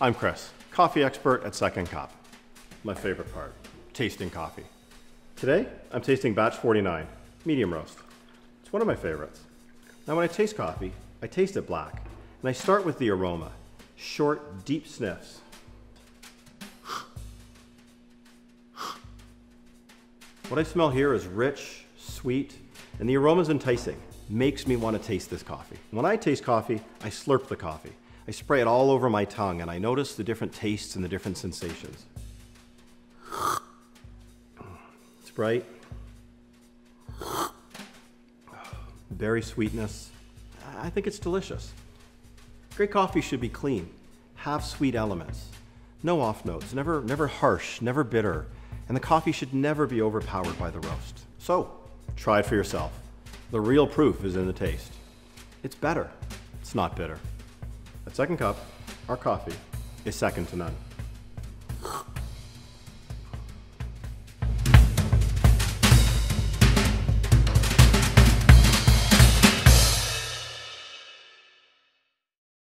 I'm Chris, coffee expert at Second Cup. My favorite part, tasting coffee. Today, I'm tasting batch 49, medium roast. It's one of my favorites. Now when I taste coffee, I taste it black, and I start with the aroma. Short, deep sniffs. What I smell here is rich, sweet, and the aroma's enticing. Makes me want to taste this coffee. When I taste coffee, I slurp the coffee. I spray it all over my tongue and I notice the different tastes and the different sensations. It's bright. Berry sweetness. I think it's delicious. Great coffee should be clean, have sweet elements, no off notes, never, never harsh, never bitter, and the coffee should never be overpowered by the roast. So, try it for yourself. The real proof is in the taste. It's better. It's not bitter. At Second Cup, our coffee is second to none.